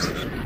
Thank you.